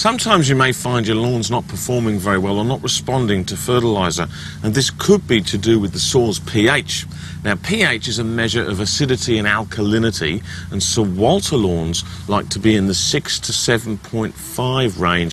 Sometimes you may find your lawn's not performing very well or not responding to fertiliser, and this could be to do with the soil's pH. Now, pH is a measure of acidity and alkalinity, and Sir Walter lawns like to be in the 6 to 7.5 range.